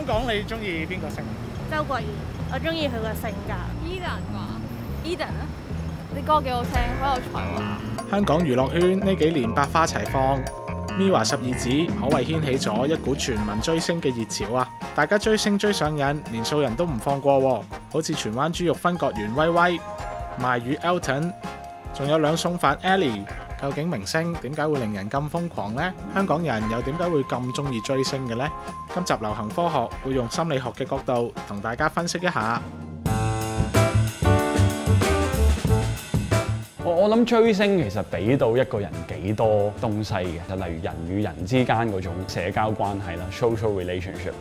香港你中意邊個星？周國賢，我中意佢個性格。Eden 啩，Eden 啊，啲歌幾好聽，好有才華。香港娛樂圈呢幾年百花齊放，MIRROR 十二子可謂掀起咗一股全民追星嘅熱潮啊！大家追星追上癮，連素人都唔放過喎，好似荃灣豬肉分割員威威、賣魚 Elton，仲有兩餸飯 Ellie。究竟明星點解會令人咁瘋狂呢？香港人又點解會咁中意追星嘅呢？今集流行科學會用心理學嘅角度同大家分析一下。我我諗追星其實俾到一個人幾多東西嘅，就例如人與人之間嗰種社交關係啦 （social relationship）。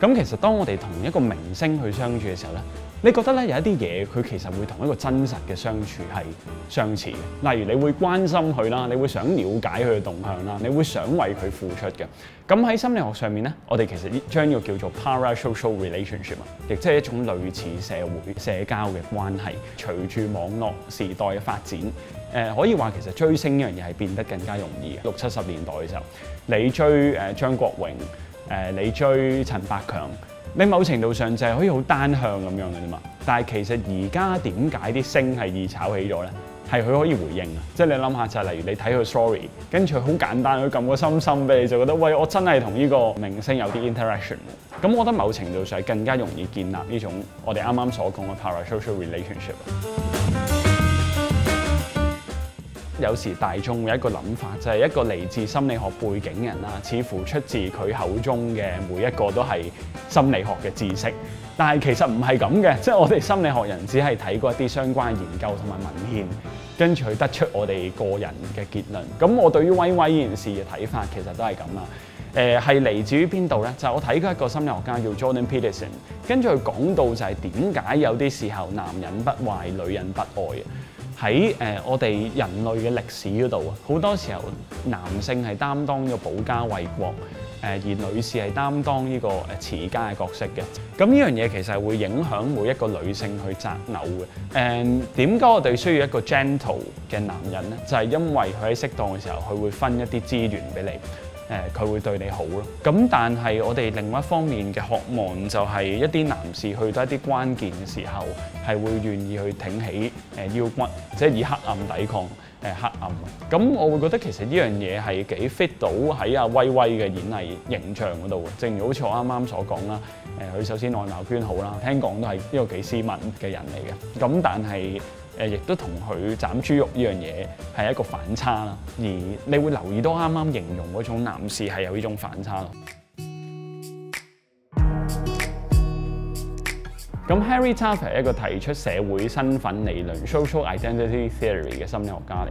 咁其實當我哋同一個明星去相處嘅時候咧，你覺得咧有一啲嘢佢其實會同一個真實嘅相處係相似嘅。例如你會關心佢啦，你會想了解佢嘅動向啦，你會想為佢付出嘅。咁喺心理學上面咧，我哋其實將呢個叫做 parasocial relationship 啊，亦即係一種類似社會社交嘅關係。隨住網絡時代嘅發展，誒、可以話其實追星呢樣嘢係變得更加容易。六七十年代嘅時候，你追誒、張國榮。誒、你追陳百強，你某程度上就係可以好單向咁樣嘅啫嘛。但係其實而家點解啲星係易炒起咗咧？係佢可以回應啊！即係你諗下就係例如你睇佢 sorry，跟住好簡單，佢撳個心心俾你，就覺得喂，我真係同呢個明星有啲 interaction。咁我覺得某程度上係更加容易建立呢種我哋啱啱所講嘅 parasocial relationship。有時大眾會有一個諗法，就係、一個嚟自心理學背景人啦，似乎出自佢口中嘅每一個都係心理學嘅知識，但係其實唔係咁嘅，即係我哋心理學人只係睇過一啲相關研究同埋文獻，跟住去得出我哋個人嘅結論。咁我對於威威呢件事嘅睇法其實都係咁啦。誒係嚟自於邊度呢？就係我睇過一個心理學家叫 Jordan Peterson，跟住佢講到就係點解有啲時候男人不壞，女人不愛嘅。喺誒、我哋人類嘅歷史嗰度啊，好多時候男性係擔當呢個保家衛國，誒、而女士係擔當呢個誒持家嘅角色嘅。咁呢樣嘢其實係會影響每一個女性去擇偶嘅。誒點解我哋需要一個 gentle 嘅男人呢？就係、因為佢喺適當嘅時候，佢會分一啲資源俾你。誒佢、會對你好咯，咁但係我哋另外一方面嘅渴望就係一啲男士去到一啲關鍵嘅時候，係會願意去挺起誒腰骨，即係以黑暗抵抗誒黑暗。咁我會覺得其實呢樣嘢係幾 fit 到喺阿威威嘅演藝形象嗰度嘅。正如好似我啱啱所講啦，誒佢首先外貌圈好啦，聽講都係一個幾斯文嘅人嚟嘅。咁但係誒亦都同佢斬豬肉呢樣嘢係一個反差啦，而你會留意到啱啱形容嗰種男士係有呢種反差咯。咁 Harry Taff 係一個提出社會身份理論 （social identity theory） 嘅心理學家嚟。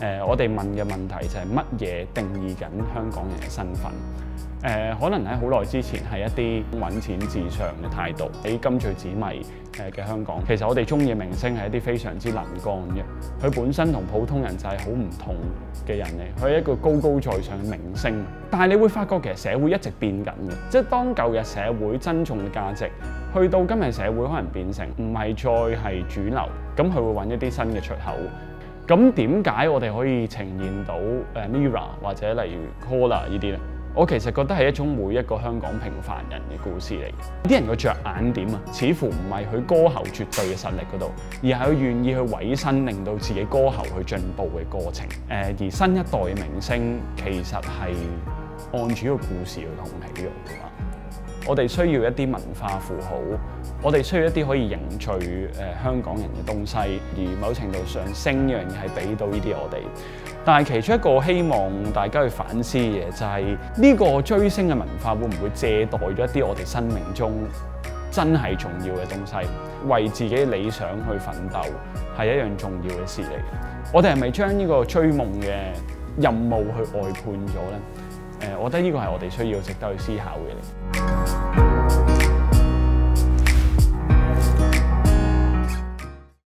誒、我哋問嘅問題就係乜嘢定義緊香港人嘅身份？誒、可能喺好耐之前係一啲揾錢至上嘅態度，喺金醉子迷誒嘅香港，其實我哋中意嘅明星係一啲非常之能幹嘅，佢本身同普通人就係好唔同嘅人嚟，佢係一個高高在上嘅明星。但係你會發覺其實社會一直變緊嘅，即係當舊日社會珍重嘅價值，去到今日社會可能變成唔係再係主流，咁佢會揾一啲新嘅出口。咁點解我哋可以呈現到誒 Mira 或者例如 Cola 呢啲咧？我其實覺得係一種每一個香港平凡人嘅故事嚟。啲人個着眼點啊，似乎唔係佢歌喉絕對嘅實力嗰度，而係佢願意去委身，令到自己歌喉去進步嘅過程。誒、而新一代嘅明星其實係按住個故事去同起嘅。我哋需要一啲文化符號，我哋需要一啲可以凝聚誒、香港人嘅東西，而某程度上星呢樣嘢係俾到呢啲我哋。但係其中一個希望大家去反思嘅嘢就係、呢個追星嘅文化會唔會借代咗一啲我哋生命中真係重要嘅東西，為自己理想去奮鬥係一樣重要嘅事嚟。我哋係咪將呢個追夢嘅任務去外判咗呢？誒、我覺得呢個係我哋需要值得去思考嘅。